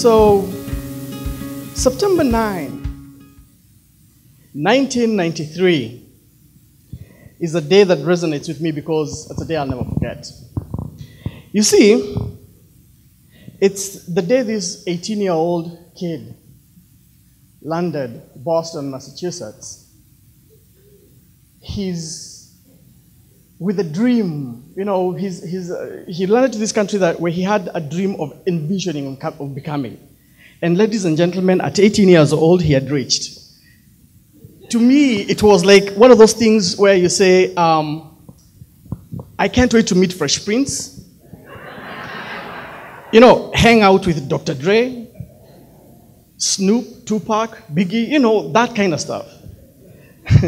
So, September 9, 1993 is a day that resonates with me because it's a day I'll never forget. You see, it's the day this 18 year old kid landed Boston, Massachusetts. He's with a dream. You know, he's, he's, uh, he landed to this country that, where he had a dream of envisioning of becoming. And ladies and gentlemen, at 18 years old, he had reached. To me, it was like one of those things where you say, um, I can't wait to meet Fresh Prince. you know, hang out with Dr. Dre, Snoop, Tupac, Biggie, you know, that kind of stuff.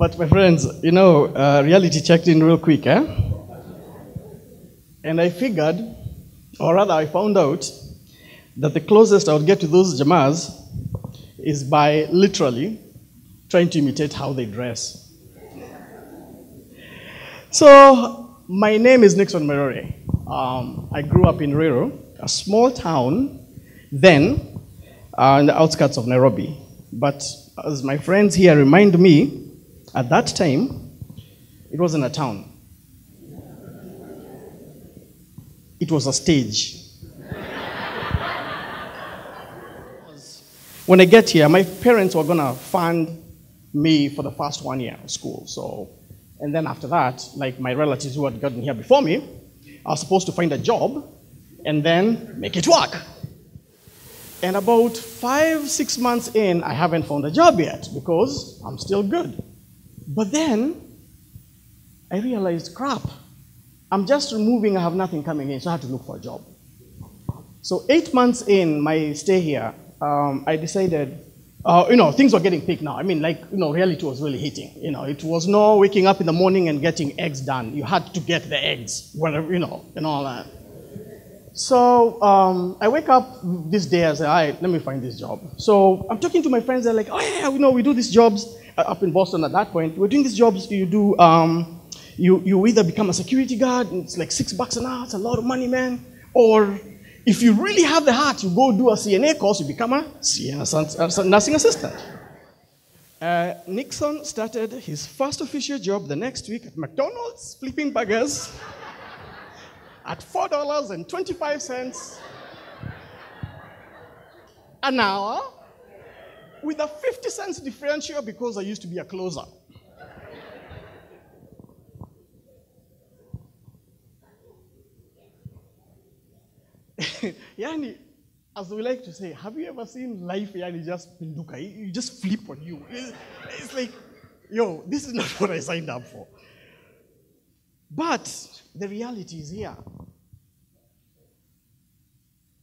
but my friends, you know, uh, reality checked in real quick, eh? And I figured, or rather, I found out that the closest I would get to those Jamas is by literally trying to imitate how they dress. So, my name is Nixon Muiruri. Um, I grew up in Ruiru, a small town then uh, in the outskirts of Nairobi. But as my friends here remind me, at that time, it wasn't a town. It was a stage. when I get here, my parents were going to fund me for the first one year of school. So, and then after that, like my relatives who had gotten here before me, I was supposed to find a job and then make it work. And about five, six months in, I haven't found a job yet because I'm still good. But then I realized, crap, I'm just removing, I have nothing coming in, so I had to look for a job. So eight months in my stay here, um, I decided uh, you know, things were getting thick now. I mean, like, you know, reality was really hitting. You know, it was no waking up in the morning and getting eggs done. You had to get the eggs, whatever, you know, and all that. So um, I wake up this day, I say, all right, let me find this job. So I'm talking to my friends, they're like, oh, yeah, you know, we do these jobs uh, up in Boston at that point. We're doing these jobs, you do, um, you, you either become a security guard, it's like six bucks an hour, it's a lot of money, man, or if you really have the heart, you go do a CNA course, you become a CNA nursing assistant. Uh, Nixon started his first official job the next week at McDonald's, flipping burgers at $4.25 an hour with a 50 cents differential because I used to be a closer. yani, as we like to say, have you ever seen life yani just pinduka? You just flip on you. It's like, yo, this is not what I signed up for. But the reality is here.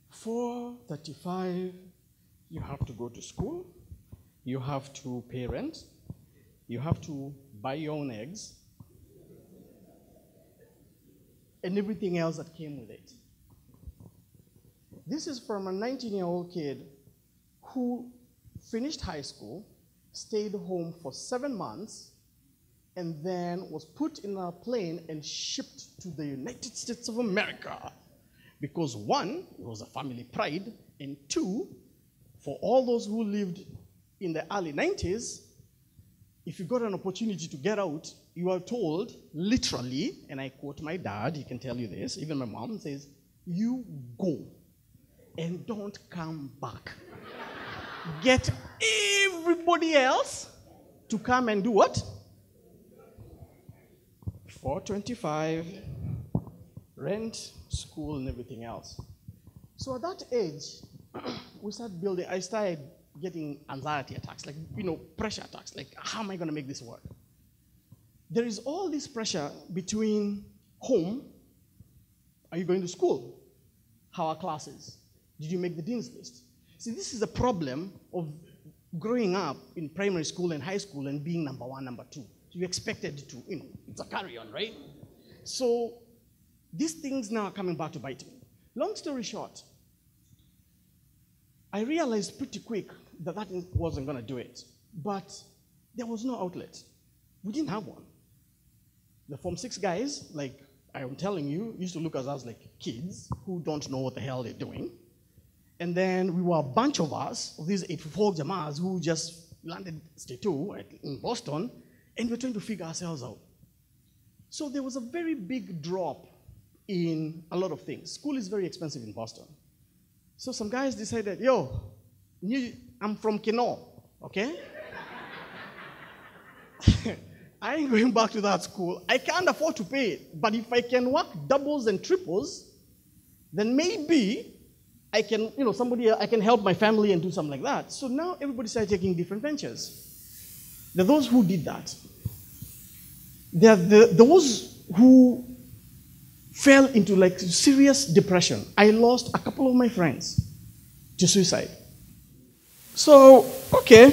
435, you have to go to school, you have to pay rent, you have to buy your own eggs, and everything else that came with it. This is from a 19 year old kid who finished high school, stayed home for seven months, and then was put in a plane and shipped to the United States of America. Because one, it was a family pride, and two, for all those who lived in the early 90s, if you got an opportunity to get out, you are told, literally, and I quote my dad, he can tell you this, even my mom says, you go and don't come back. Get everybody else to come and do what? 425, rent, school, and everything else. So at that age, we started building, I started getting anxiety attacks, like, you know, pressure attacks, like, how am I going to make this work? There is all this pressure between home, are you going to school? How are classes? Did you make the dean's list? See, this is a problem of growing up in primary school and high school and being number one, number two. You expected to, you know, it's a carry on, right? So these things now are coming back to bite me. Long story short, I realized pretty quick that that wasn't going to do it. But there was no outlet. We didn't have one. The Form 6 guys, like I'm telling you, used to look at us like kids who don't know what the hell they're doing. And then we were a bunch of us, of these 84 Jamas who just landed state two in Boston, and we're trying to figure ourselves out. So there was a very big drop in a lot of things. School is very expensive in Boston. So some guys decided, yo, I'm from Kino, okay? I ain't going back to that school. I can't afford to pay it. But if I can work doubles and triples, then maybe I can, you know, somebody, I can help my family and do something like that. So now everybody started taking different ventures. Are those who did that. There are the, those who fell into like serious depression. I lost a couple of my friends to suicide. So, okay.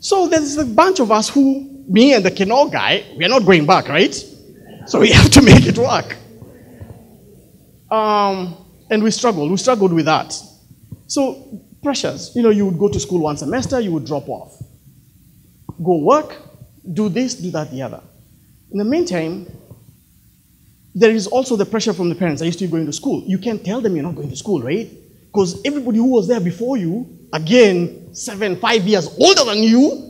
So there's a bunch of us who, me and the Keno guy, we're not going back, right? So we have to make it work. Um, and we struggled. We struggled with that. So, pressures. You know, you would go to school one semester, you would drop off. Go work, do this, do that, the other. In the meantime, there is also the pressure from the parents. Are you still going to school? You can't tell them you're not going to school, right? Because everybody who was there before you, again, seven, five years older than you,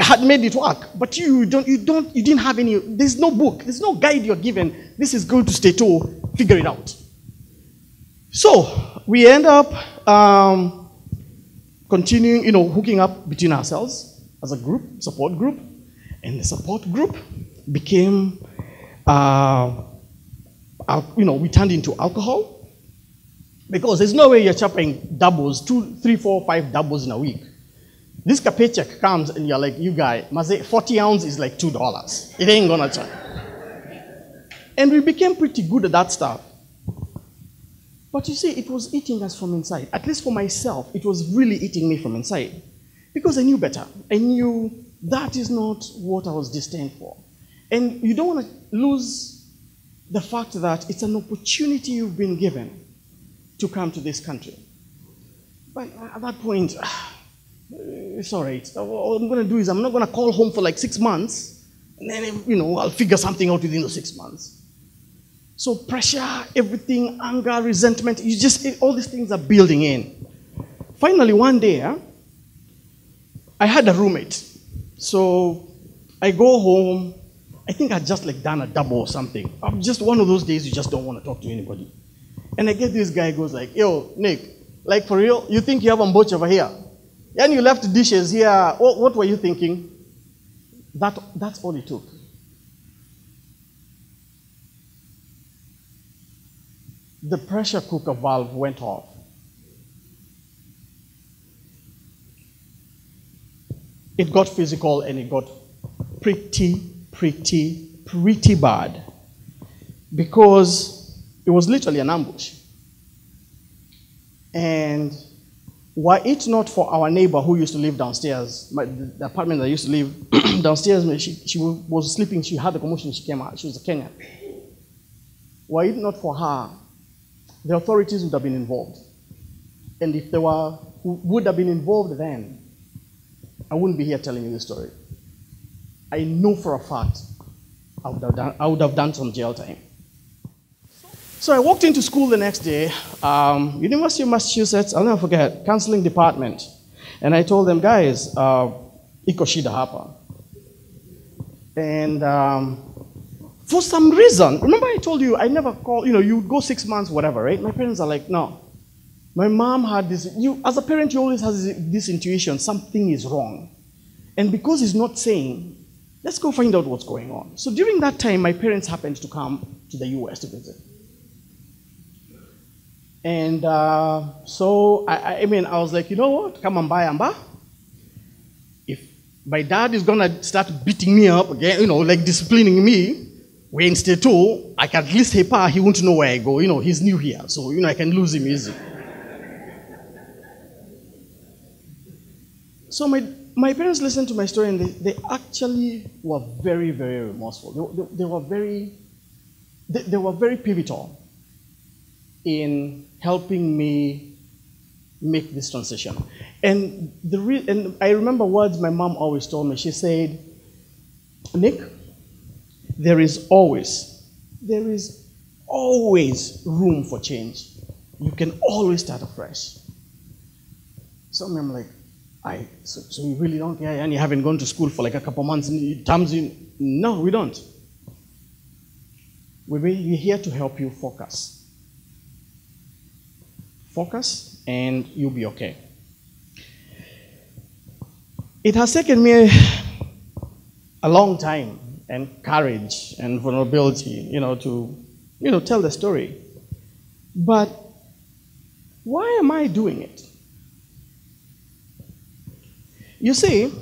had made it work. But you don't, you don't, you didn't have any. There's no book. There's no guide you're given. This is going to stay to figure it out. So we end up um, continuing, you know, hooking up between ourselves as a group, support group, and the support group became, uh, you know, we turned into alcohol because there's no way you're chopping doubles, two, three, four, five doubles in a week. This paycheck comes and you're like, you guy, must say 40 ounce is like two dollars. It ain't gonna change. And we became pretty good at that stuff. But you see, it was eating us from inside. At least for myself, it was really eating me from inside. Because I knew better. I knew that is not what I was destined for. And you don't want to lose the fact that it's an opportunity you've been given to come to this country. But at that point, it's all right. All I'm going to do is I'm not going to call home for like six months, and then, you know, I'll figure something out within those six months. So pressure, everything, anger, resentment, you just, all these things are building in. Finally, one day, I had a roommate. So I go home. I think I just like done a double or something. I'm just one of those days you just don't want to talk to anybody. And I get this guy goes like, yo, Nick, like for real, you think you have a boat over here? And you left dishes here. What, what were you thinking? That, that's all it took. the pressure cooker valve went off. It got physical and it got pretty, pretty, pretty bad because it was literally an ambush. And were it not for our neighbor who used to live downstairs, my, the apartment that I used to live downstairs, she, she was sleeping, she had a commotion, she came out, she was a Kenyan. Were it not for her, the authorities would have been involved. And if they were, would have been involved then, I wouldn't be here telling you this story. I know for a fact I would have done, I would have done some jail time. So I walked into school the next day, um, University of Massachusetts, I'll never forget, counseling department. And I told them, guys, uh, iko shida hapa. And um, for some reason, remember I told you I never call, you know, you would go six months, whatever, right? My parents are like, no. My mom had this, you, as a parent, you always have this intuition, something is wrong. And because he's not saying, let's go find out what's going on. So during that time, my parents happened to come to the US to visit. And uh, so, I, I mean, I was like, you know what? Come on by, Amba. If my dad is going to start beating me up again, you know, like disciplining me, state two, I can at least say, Pa, he won't know where I go. You know, he's new here, so, you know, I can lose him easy. So my, my parents listened to my story and they, they actually were very, very remorseful. They, they, they were very, they, they were very pivotal in helping me make this transition. And, the re- and I remember words my mom always told me. She said, Nick, there is always, there is always room for change. you can always start afresh. So I'm like, I so, so you really don't care, and you haven't gone to school for like a couple months. And you, terms in no, we don't. We're here to help you focus. Focus, and you'll be okay. It has taken me a long time and courage and vulnerability, you know, to, you know, tell the story. But why am I doing it? You see,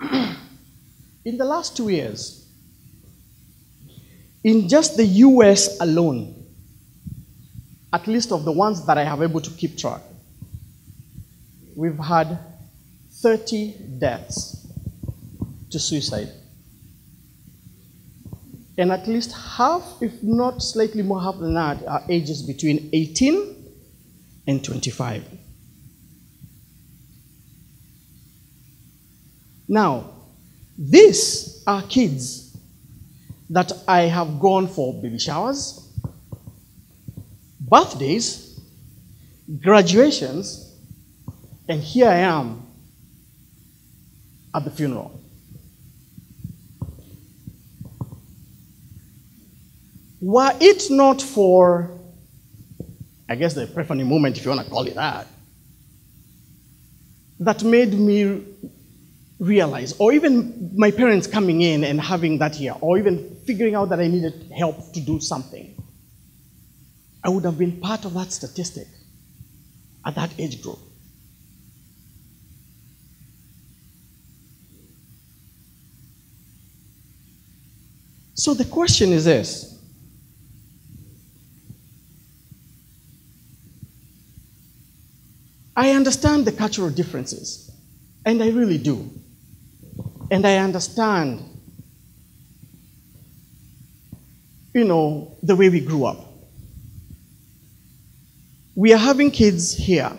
in the last two years, in just the US alone, at least of the ones that I have able to keep track, we've had 30 deaths to suicide. And at least half, if not slightly more half than that, are ages between 18 and 25. Now, these are kids that I have gone for baby showers, birthdays, graduations, and here I am at the funeral. Were it not for, I guess, the epiphany moment, if you want to call it that, that made me realize, or even my parents coming in and having that here, or even figuring out that I needed help to do something, I would have been part of that statistic at that age group. So the question is this I understand the cultural differences, and I really do. And I understand, you know, the way we grew up. We are having kids here,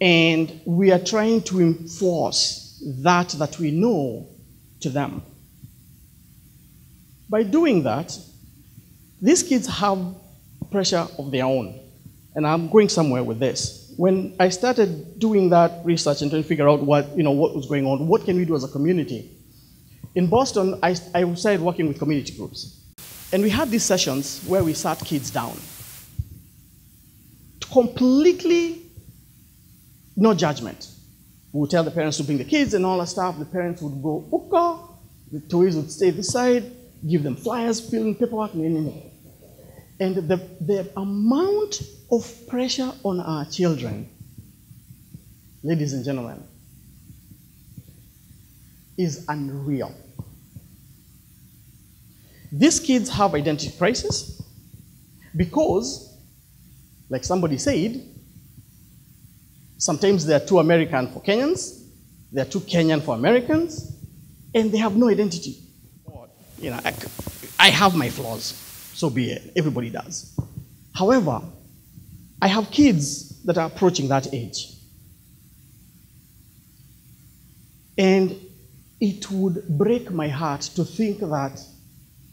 and we are trying to enforce that that we know to them. By doing that, these kids have pressure of their own. And I'm going somewhere with this. When I started doing that research and trying to figure out what, you know, what was going on, what can we do as a community? In Boston, I, I started working with community groups. And we had these sessions where we sat kids down. Completely no judgment. We would tell the parents to bring the kids and all that stuff. The parents would go, okay. The toys would stay this side, give them flyers, fill in paperwork, and the, the amount of pressure on our children, ladies and gentlemen, is unreal. These kids have identity crisis because, like somebody said, sometimes they are too American for Kenyans, they are too Kenyan for Americans, and they have no identity. You know, I, I have my flaws, so be it. Everybody does. However, I have kids that are approaching that age. And it would break my heart to think that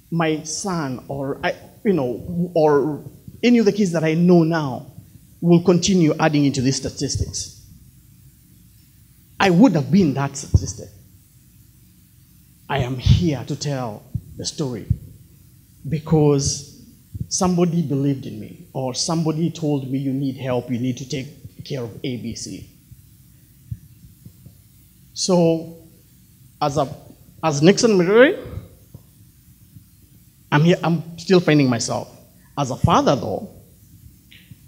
my son or I, you know, or any of the kids that I know now will continue adding into these statistics. I would have been that statistic. I am here to tell the story because somebody believed in me or somebody told me you need help, you need to take care of ABC. So, as a as Nixon Muiruri, I'm here, I'm still finding myself. As a father, though,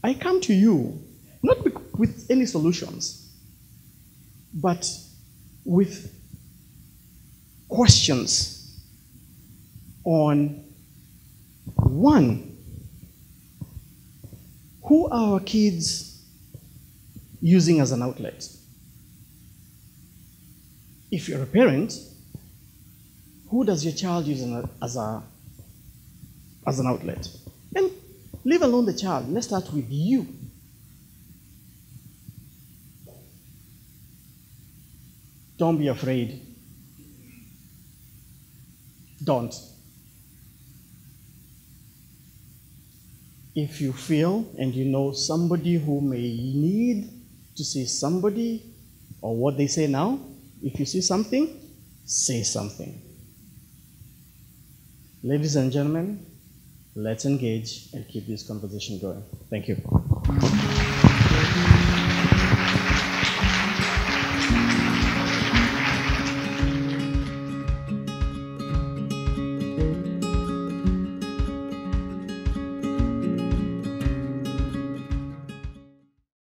I come to you not with any solutions, but with questions on one, who are our kids using as an outlet? If you're a parent, who does your child use as, a, as an outlet? And leave alone the child. Let's start with you. Don't be afraid. Don't. If you feel and you know somebody who may need to see somebody or what they say now, if you see something, say something. Ladies and gentlemen, let's engage and keep this conversation going. Thank you.